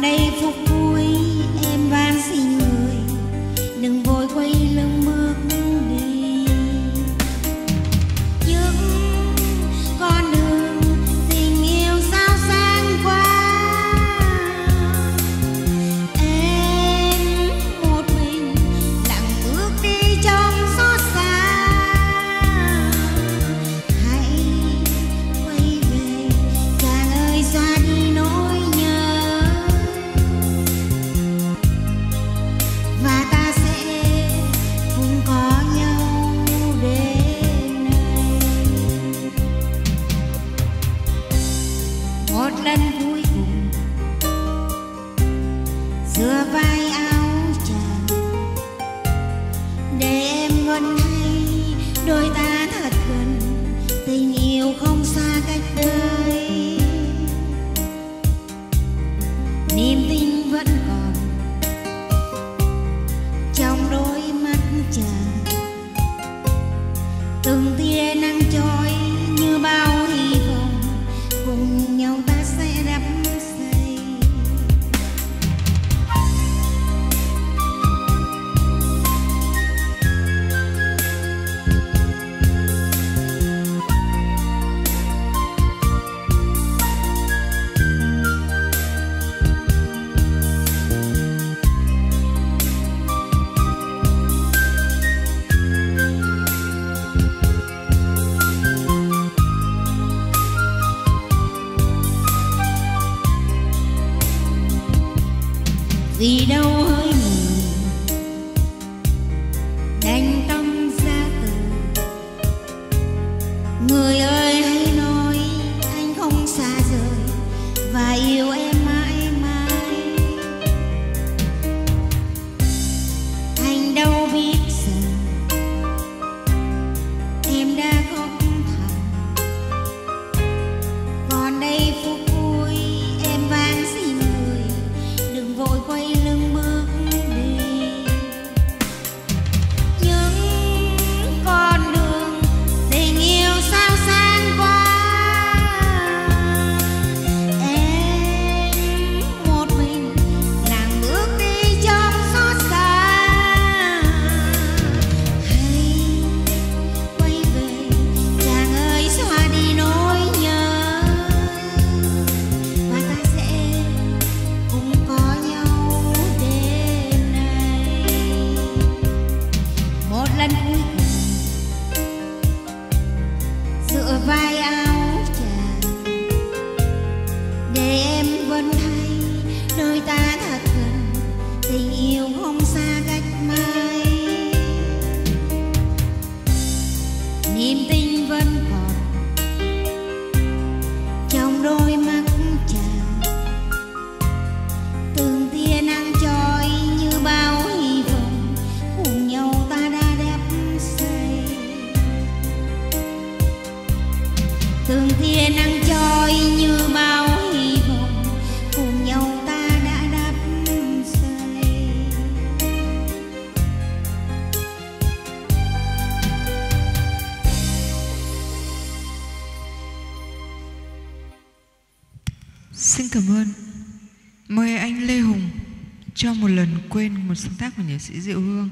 name. một lần vui cùng dựa vai you. vai Xin cảm ơn. Mời anh Lê Hùng cho một lần quên một sáng tác của nhạc sĩ Diệu Hương.